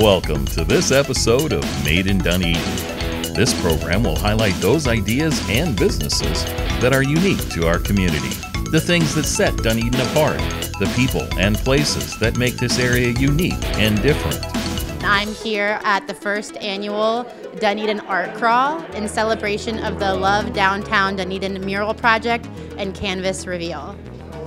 Welcome to this episode of Made in Dunedin. This program will highlight those ideas and businesses that are unique to our community, the things that set Dunedin apart, the people and places that make this area unique and different. I'm here at the first annual Dunedin Art Crawl in celebration of the Love Downtown Dunedin Mural Project and Canvas Reveal.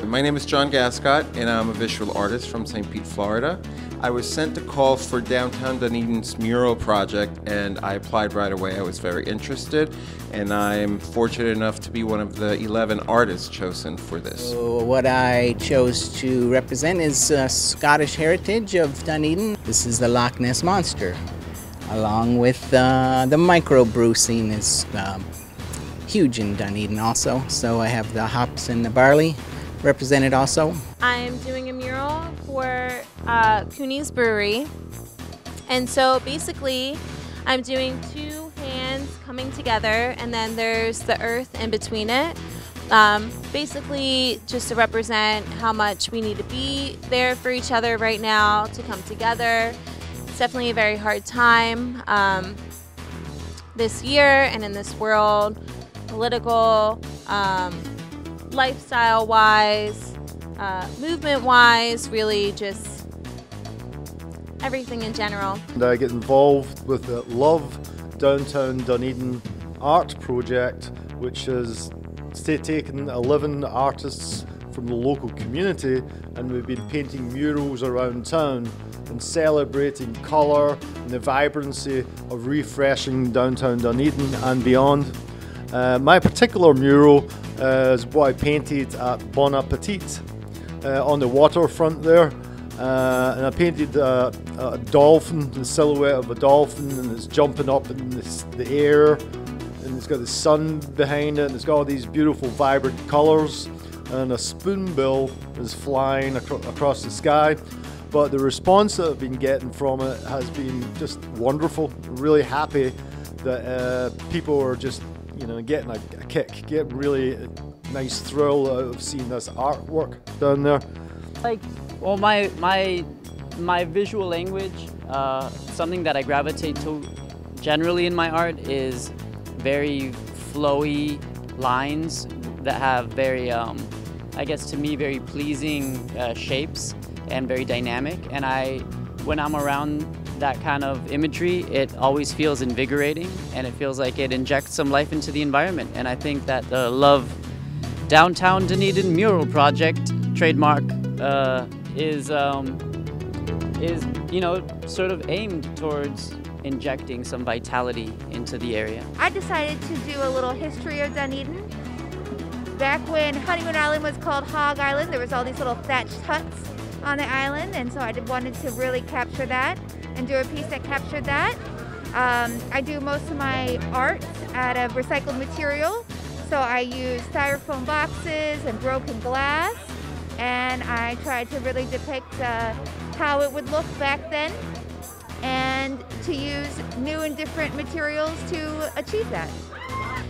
My name is John Gascott, and I'm a visual artist from St. Pete, Florida. I was sent a call for Downtown Dunedin's mural project, and I applied right away. I was very interested, and I'm fortunate enough to be one of the 11 artists chosen for this. So what I chose to represent is uh, Scottish heritage of Dunedin. This is the Loch Ness Monster, along with uh, the microbrew scene is um, huge in Dunedin also. So I have the hops and the barley represented also. I'm doing a mural for uh, Cueni's Brewery. And so basically, I'm doing two hands coming together, and then there's the earth in between it. Um, basically, just to represent how much we need to be there for each other right now to come together. It's definitely a very hard time um, this year and in this world, political. Um, lifestyle wise, uh, movement wise, really just everything in general. And I get involved with the Love Downtown Dunedin art project, which is taking 11 artists from the local community and we've been painting murals around town and celebrating colour and the vibrancy of refreshing downtown Dunedin and beyond. Uh, my particular mural uh, is what I painted at Bon Appetit on the waterfront there. Uh, and I painted a, a, dolphin, the silhouette of a dolphin, and it's jumping up in this, the air, and it's got the sun behind it, and it's got all these beautiful, vibrant colours, and a spoonbill is flying acro across the sky. But the response that I've been getting from it has been just wonderful. Really happy that uh, people are just you know, getting a, a kick, get really nice thrill of seeing this artwork down there. Like, well, my my my visual language, uh, something that I gravitate to generally in my art is very flowy lines that have very, um, I guess to me, very pleasing uh, shapes and very dynamic. And I, when I'm around that kind of imagery, it always feels invigorating and it feels like it injects some life into the environment. And I think that the Love Downtown Dunedin Mural Project trademark uh, is, um, is, you know, sort of aimed towards injecting some vitality into the area. I decided to do a little history of Dunedin. Back when Honeymoon Island was called Hog Island, there was all these little thatched huts on the island, and so I wanted to really capture that and do a piece that captured that. Um, I do most of my art out of recycled material, so I use styrofoam boxes and broken glass, and I tried to really depict uh, how it would look back then and to use new and different materials to achieve that.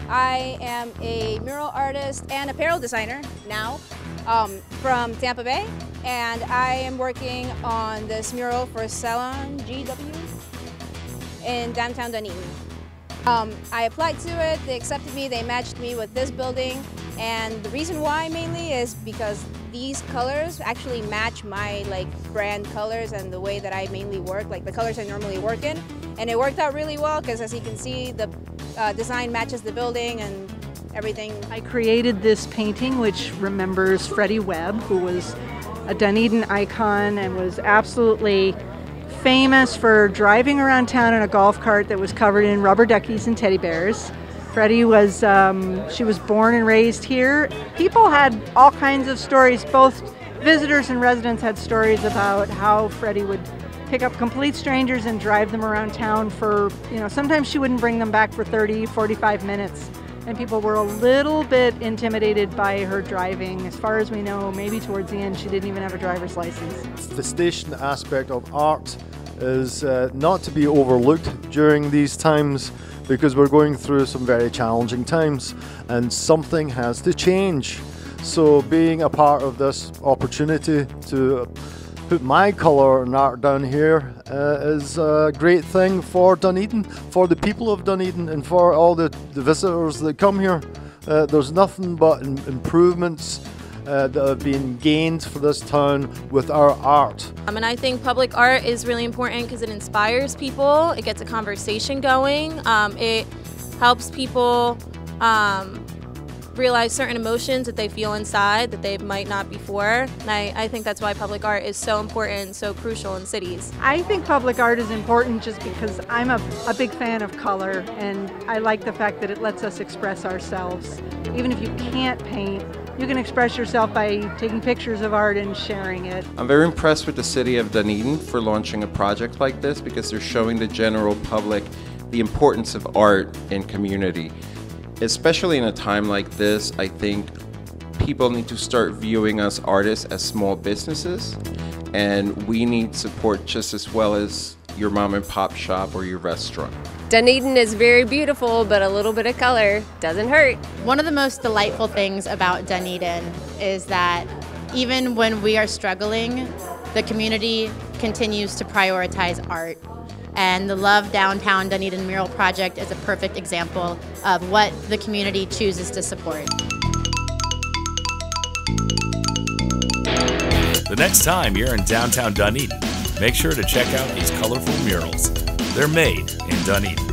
I am a mural artist and apparel designer now um, from Tampa Bay and I am working on this mural for Salon GW in downtown Dunedin. Um, I applied to it, they accepted me, they matched me with this building and the reason why mainly is because these colors actually match my like brand colors and the way that I mainly work, like the colors I normally work in. And it worked out really well because as you can see the uh, design matches the building and everything. I created this painting which remembers Freddie Webb who was a Dunedin icon and was absolutely famous for driving around town in a golf cart that was covered in rubber duckies and teddy bears. Freddie was, um, she was born and raised here. People had all kinds of stories, both visitors and residents had stories about how Freddie would pick up complete strangers and drive them around town for, you know, sometimes she wouldn't bring them back for 30, 45 minutes and people were a little bit intimidated by her driving. As far as we know, maybe towards the end, she didn't even have a driver's license. The station aspect of art is uh, not to be overlooked during these times because we're going through some very challenging times and something has to change. So being a part of this opportunity to put my colour and art down here uh, is a great thing for Dunedin, for the people of Dunedin, and for all the, the visitors that come here. Uh, there's nothing but improvements uh, that have been gained for this town with our art. I mean, I think public art is really important because it inspires people, it gets a conversation going, um, it helps people um, realize certain emotions that they feel inside that they might not before. And I, I think that's why public art is so important, so crucial in cities. I think public art is important just because I'm a, a big fan of color and I like the fact that it lets us express ourselves. Even if you can't paint, you can express yourself by taking pictures of art and sharing it. I'm very impressed with the city of Dunedin for launching a project like this because they're showing the general public the importance of art in community especially in a time like this, I think people need to start viewing us artists as small businesses, and we need support just as well as your mom and pop shop or your restaurant. Dunedin is very beautiful, but a little bit of color doesn't hurt. One of the most delightful things about Dunedin is that even when we are struggling, the community continues to prioritize art and the Love Downtown Dunedin Mural Project is a perfect example of what the community chooses to support. The next time you're in downtown Dunedin, make sure to check out these colorful murals. They're made in Dunedin.